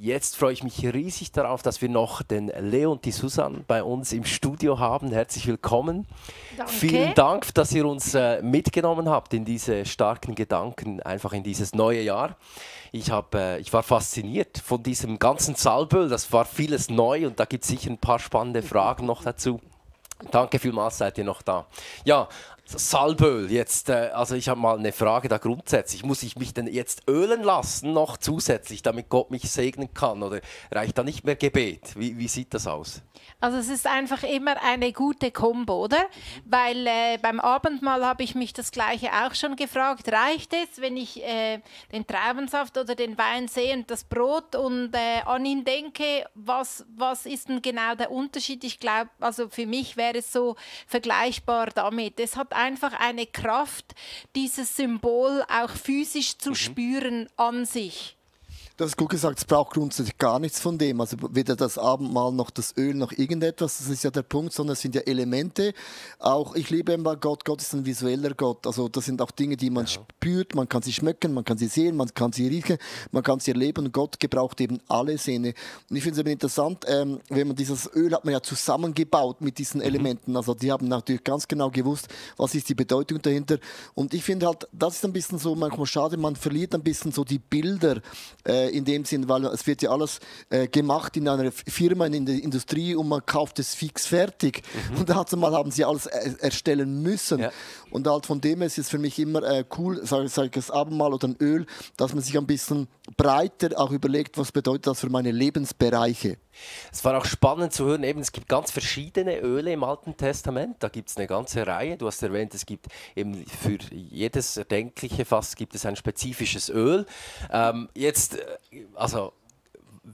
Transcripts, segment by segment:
jetzt freue ich mich riesig darauf, dass wir noch den Leo und die Susan bei uns im Studio haben. Herzlich willkommen. Danke. Vielen Dank, dass ihr uns äh, mitgenommen habt in diese starken Gedanken, einfach in dieses neue Jahr. Ich, hab, äh, ich war fasziniert von diesem ganzen Salböl. Das war vieles neu und da gibt es sicher ein paar spannende Fragen noch dazu. Danke vielmals, seid ihr noch da. Ja, Salböl, jetzt, äh, also ich habe mal eine Frage da grundsätzlich. Muss ich mich denn jetzt ölen lassen, noch zusätzlich, damit Gott mich segnen kann? Oder reicht da nicht mehr Gebet? Wie, wie sieht das aus? Also es ist einfach immer eine gute Kombo, oder? Weil äh, beim Abendmahl habe ich mich das Gleiche auch schon gefragt. Reicht es, wenn ich äh, den Traubensaft oder den Wein sehe und das Brot und äh, an ihn denke, was, was ist denn genau der Unterschied? Ich glaube, also für mich wäre es so vergleichbar damit. Es hat einfach eine Kraft, dieses Symbol auch physisch zu mhm. spüren an sich. Du hast gut gesagt, es braucht grundsätzlich gar nichts von dem. Also weder das Abendmahl noch das Öl noch irgendetwas. Das ist ja der Punkt, sondern es sind ja Elemente. Auch ich liebe immer Gott. Gott ist ein visueller Gott. Also das sind auch Dinge, die man ja. spürt. Man kann sie schmecken, man kann sie sehen, man kann sie riechen, man kann sie erleben. Gott gebraucht eben alle Sinne. Und ich finde es eben interessant, ähm, wenn man dieses Öl hat man ja zusammengebaut mit diesen mhm. Elementen. Also die haben natürlich ganz genau gewusst, was ist die Bedeutung dahinter. Und ich finde halt, das ist ein bisschen so manchmal schade. Man verliert ein bisschen so die Bilder. Äh, in dem Sinn, weil es wird ja alles äh, gemacht in einer Firma, in der Industrie und man kauft es fix fertig. Mhm. Und dazu mal haben sie alles er erstellen müssen. Ja. Und halt von dem her ist es für mich immer äh, cool, sage sag ich das Abendmahl oder ein Öl, dass man sich ein bisschen breiter auch überlegt, was bedeutet das für meine Lebensbereiche. Es war auch spannend zu hören, eben, es gibt ganz verschiedene Öle im Alten Testament. Da gibt es eine ganze Reihe. Du hast erwähnt, es gibt eben für jedes Erdenkliche fast gibt es ein spezifisches Öl. Ähm, jetzt, äh, also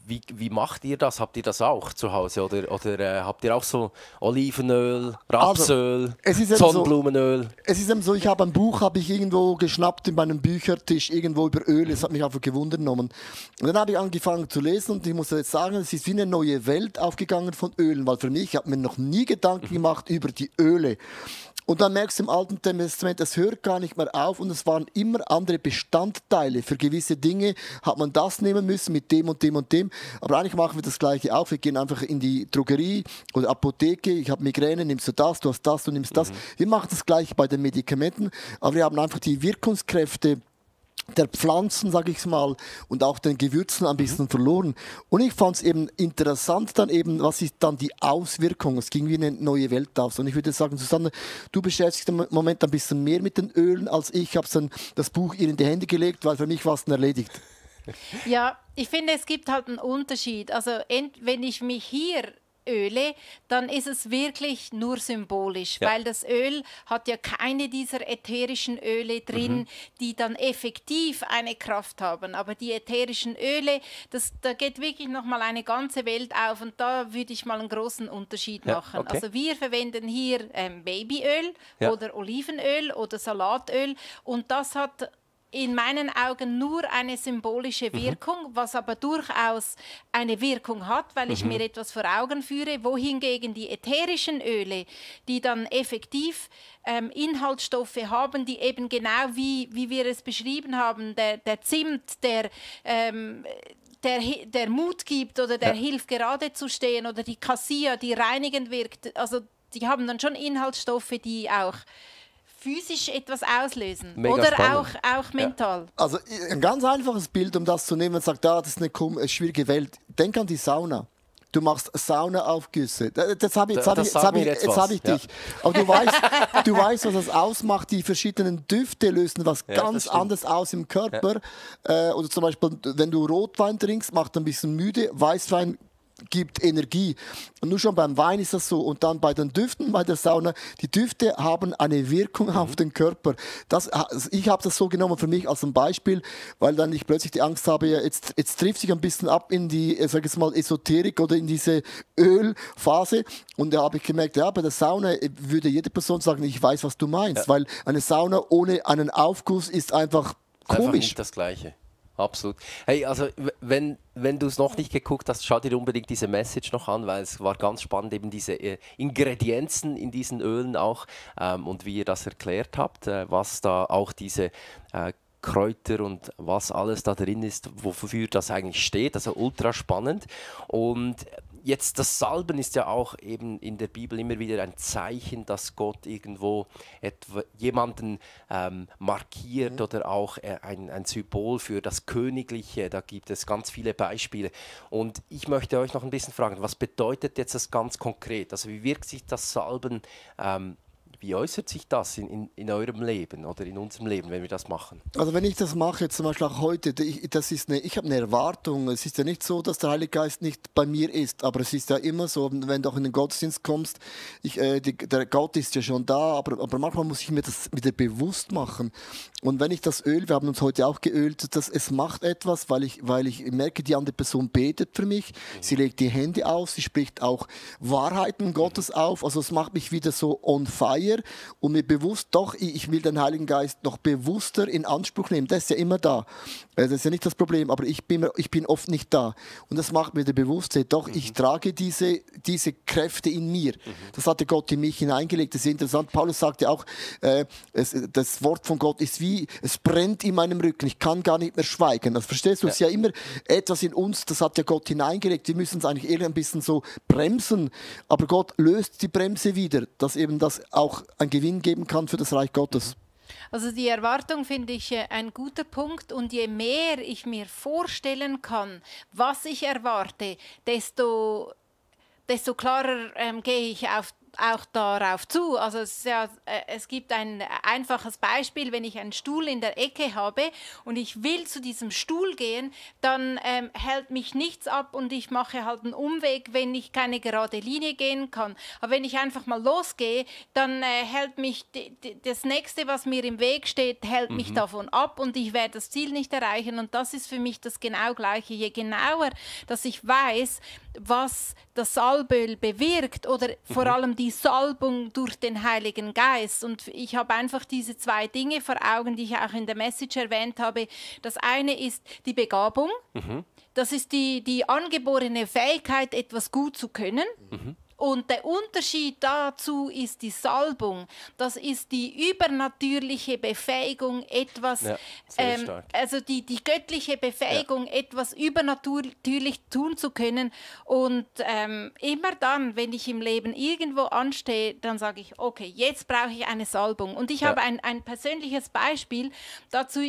wie, wie macht ihr das? Habt ihr das auch zu Hause? Oder, oder äh, habt ihr auch so Olivenöl, Rapsöl, also, Sonnenblumenöl? So, es ist eben so, ich habe ein Buch habe ich irgendwo geschnappt in meinem Büchertisch, irgendwo über Öl. Es hat mich einfach gewundert genommen. Und dann habe ich angefangen zu lesen und ich muss jetzt sagen, es ist wie eine neue Welt aufgegangen von Ölen, weil für mich, ich habe mir noch nie Gedanken mhm. gemacht über die Öle. Und dann merkst du im Alten Testament, es hört gar nicht mehr auf und es waren immer andere Bestandteile. Für gewisse Dinge hat man das nehmen müssen mit dem und dem und dem. Aber eigentlich machen wir das Gleiche auch. Wir gehen einfach in die Drogerie oder Apotheke. Ich habe Migräne, nimmst du das, du hast das, du nimmst das. Mhm. Wir machen das Gleiche bei den Medikamenten, aber wir haben einfach die Wirkungskräfte der Pflanzen, sage ich mal, und auch den Gewürzen ein mhm. bisschen mhm. verloren. Und ich fand es eben interessant dann eben, was ist dann die Auswirkung? Es ging wie eine neue Welt aus. Und ich würde sagen, Susanne, du beschäftigst im Moment ein bisschen mehr mit den Ölen als ich. Ich habe dann das Buch ihr in die Hände gelegt, weil für mich war es dann erledigt. Ja, ich finde, es gibt halt einen Unterschied. Also, wenn ich mich hier Öle, dann ist es wirklich nur symbolisch, ja. weil das Öl hat ja keine dieser ätherischen Öle drin, mhm. die dann effektiv eine Kraft haben. Aber die ätherischen Öle, das, da geht wirklich nochmal eine ganze Welt auf und da würde ich mal einen großen Unterschied ja, machen. Okay. Also wir verwenden hier ähm, Babyöl ja. oder Olivenöl oder Salatöl und das hat in meinen Augen nur eine symbolische mhm. Wirkung, mhm. was aber durchaus eine Wirkung hat, weil ich mhm. mir etwas vor Augen führe, wohingegen die ätherischen Öle, die dann effektiv ähm, Inhaltsstoffe haben, die eben genau wie, wie wir es beschrieben haben, der, der Zimt, der ähm, der, der Mut gibt oder der ja. hilft gerade zu stehen oder die Cassia, die reinigend wirkt. Also die haben dann schon Inhaltsstoffe, die auch physisch etwas auslösen Mega oder auch, auch mental? Ja. Also ein ganz einfaches Bild, um das zu nehmen, man sagt, ah, das ist eine schwierige Welt. Denk an die Sauna. Du machst Saunaaufgüsse. Das habe ich, jetzt hab ich, hab ich, jetzt hab ich dich. Ja. Aber du weißt, du weißt, was das ausmacht. Die verschiedenen Düfte lösen was ja, ganz anderes aus im Körper. Ja. Äh, oder zum Beispiel, wenn du Rotwein trinkst, macht ein bisschen müde. Weißwein gibt Energie. Und nur schon beim Wein ist das so. Und dann bei den Düften, bei der Sauna, die Düfte haben eine Wirkung mhm. auf den Körper. Das, ich habe das so genommen für mich als ein Beispiel, weil dann ich plötzlich die Angst habe, jetzt, jetzt trifft sich ein bisschen ab in die, äh, sag ich mal, Esoterik oder in diese Ölphase. Und da habe ich gemerkt, ja, bei der Sauna äh, würde jede Person sagen, ich weiß, was du meinst, ja. weil eine Sauna ohne einen Aufguss ist einfach komisch. Einfach nicht das Gleiche. Absolut. Hey, also wenn, wenn du es noch nicht geguckt hast, schau dir unbedingt diese Message noch an, weil es war ganz spannend, eben diese äh, Ingredienzen in diesen Ölen auch ähm, und wie ihr das erklärt habt, äh, was da auch diese äh, Kräuter und was alles da drin ist, wofür das eigentlich steht. Also ultra spannend. Und jetzt das Salben ist ja auch eben in der Bibel immer wieder ein Zeichen, dass Gott irgendwo etwa jemanden ähm, markiert mhm. oder auch äh, ein, ein Symbol für das Königliche. Da gibt es ganz viele Beispiele. Und ich möchte euch noch ein bisschen fragen, was bedeutet jetzt das ganz konkret? Also wie wirkt sich das Salben ähm, wie äußert sich das in, in, in, eurem Leben oder in unserem Leben, wenn wir das machen? Also wenn ich das mache, zum Beispiel auch heute, das ist eine, ich habe eine Erwartung. Es ist ja nicht so, dass der Heilige Geist nicht bei mir ist, aber es ist ja immer so, wenn du auch in den Gottesdienst kommst, ich, äh, die, der Gott ist ja schon da, aber, aber manchmal muss ich mir das wieder bewusst machen. Und wenn ich das Öl, wir haben uns heute auch geölt, das, es macht etwas, weil ich, weil ich merke, die andere Person betet für mich, mhm. sie legt die Hände auf, sie spricht auch Wahrheiten Gottes auf, also es macht mich wieder so on fire und mir bewusst, doch, ich will den Heiligen Geist noch bewusster in Anspruch nehmen, das ist ja immer da, das ist ja nicht das Problem, aber ich bin, ich bin oft nicht da und das macht mir der Bewusstsein, doch, ich mhm. trage diese, diese Kräfte in mir, mhm. das hatte Gott in mich hineingelegt, das ist interessant, Paulus sagte auch, äh, es, das Wort von Gott ist wie es brennt in meinem Rücken, ich kann gar nicht mehr schweigen. Das verstehst du? Ja. Es ist ja immer etwas in uns, das hat ja Gott hineingelegt. Wir müssen es eigentlich eher ein bisschen so bremsen, aber Gott löst die Bremse wieder, dass eben das auch einen Gewinn geben kann für das Reich Gottes. Also die Erwartung finde ich äh, ein guter Punkt und je mehr ich mir vorstellen kann, was ich erwarte, desto, desto klarer ähm, gehe ich auf auch darauf zu. Also es, ja, äh, es, gibt ein einfaches Beispiel, wenn ich einen Stuhl in der Ecke habe und ich will zu diesem Stuhl gehen, dann ähm, hält mich nichts ab und ich mache halt einen Umweg, wenn ich keine gerade Linie gehen kann. Aber wenn ich einfach mal losgehe, dann äh, hält mich das nächste, was mir im Weg steht, hält mhm. mich davon ab und ich werde das Ziel nicht erreichen. Und das ist für mich das genau gleiche. Je genauer, dass ich weiß, was das Salböl bewirkt oder mhm. vor allem die Salbung durch den Heiligen Geist. Und ich habe einfach diese zwei Dinge vor Augen, die ich auch in der Message erwähnt habe. Das eine ist die Begabung. Mhm. Das ist die, die angeborene Fähigkeit, etwas gut zu können. Mhm. Und der Unterschied dazu ist die Salbung. Das ist die übernatürliche Befähigung, etwas, ja, ähm, also die, die göttliche Befähigung, ja. etwas übernatürlich tun zu können. Und ähm, immer dann, wenn ich im Leben irgendwo anstehe, dann sage ich, okay, jetzt brauche ich eine Salbung. Und ich ja. habe ein, ein persönliches Beispiel dazu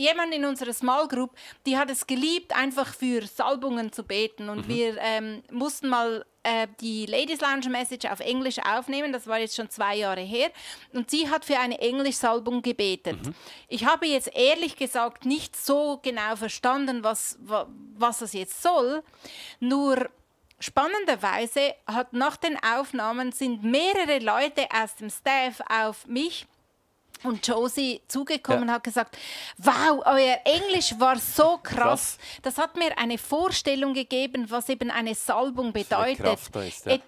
jemand in unserer Small Group, die hat es geliebt, einfach für Salbungen zu beten. Und mhm. wir ähm, mussten mal äh, die Ladies Lounge Message auf Englisch aufnehmen. Das war jetzt schon zwei Jahre her. Und sie hat für eine Englisch-Salbung gebetet. Mhm. Ich habe jetzt ehrlich gesagt nicht so genau verstanden, was, was das jetzt soll. Nur spannenderweise hat nach den Aufnahmen sind mehrere Leute aus dem Staff auf mich und Josie zugekommen ja. hat gesagt, wow, euer Englisch war so krass. krass. Das hat mir eine Vorstellung gegeben, was eben eine Salbung bedeutet. Ist, ja. Et,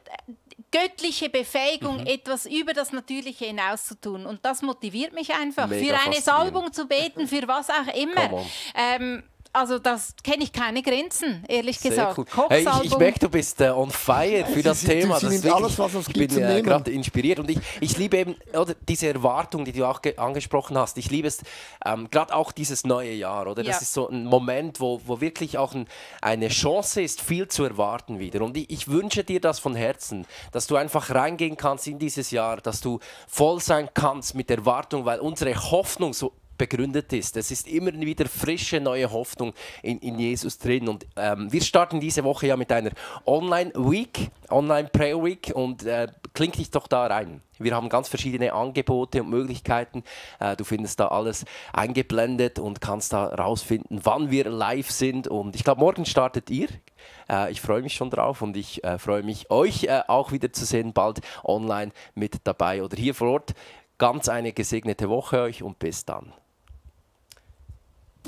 göttliche Befähigung, mhm. etwas über das Natürliche hinaus zu tun. Und das motiviert mich einfach, Mega für eine Salbung zu beten, für was auch immer. Ähm, also das kenne ich keine Grenzen, ehrlich Sehr gesagt. Cool. Hey, ich, ich merke, du bist äh, on fire für das Thema. Sie das alles, was es gibt, ich bin äh, gerade inspiriert und ich, ich liebe eben oder, diese Erwartung, die du auch angesprochen hast. Ich liebe es ähm, gerade auch dieses neue Jahr, oder? Das ja. ist so ein Moment, wo, wo wirklich auch ein, eine Chance ist, viel zu erwarten wieder. Und ich, ich wünsche dir das von Herzen, dass du einfach reingehen kannst in dieses Jahr, dass du voll sein kannst mit Erwartung, weil unsere Hoffnung so begründet ist. Es ist immer wieder frische neue Hoffnung in, in Jesus drin. Und ähm, wir starten diese Woche ja mit einer Online-Week, Online-Prayer-Week und äh, klingt dich doch da rein. Wir haben ganz verschiedene Angebote und Möglichkeiten. Äh, du findest da alles eingeblendet und kannst da rausfinden, wann wir live sind. Und ich glaube, morgen startet ihr. Äh, ich freue mich schon drauf und ich äh, freue mich, euch auch wieder zu sehen, bald online mit dabei oder hier vor Ort. Ganz eine gesegnete Woche euch und bis dann.